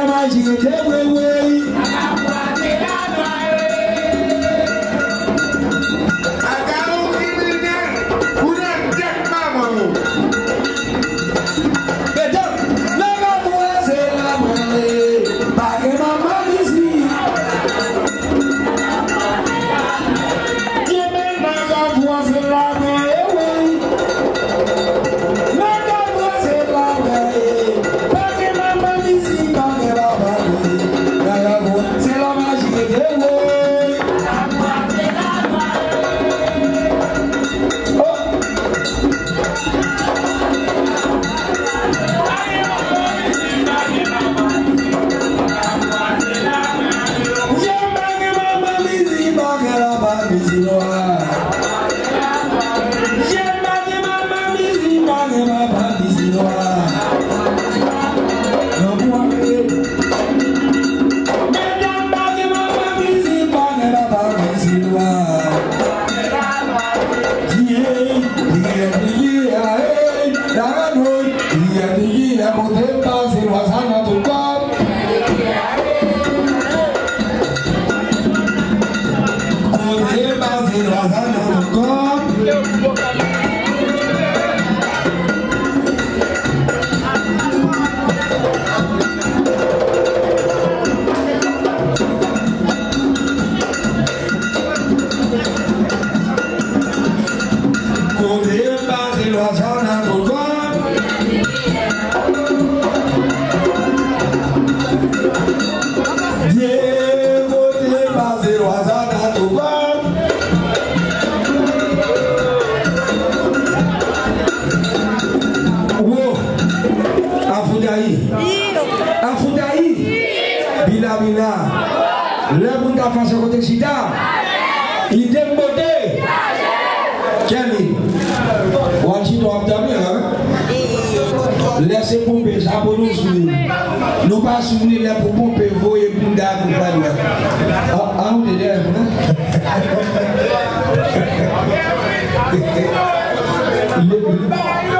Nana Jigete Wewe. their God. Afudai. Bila Bila Le monde a face à côté Il démodé. Hein? Laissez pomper, pour nous Nous pas souvenir là pour pomper, vous pour ah, ah, on est là, hein?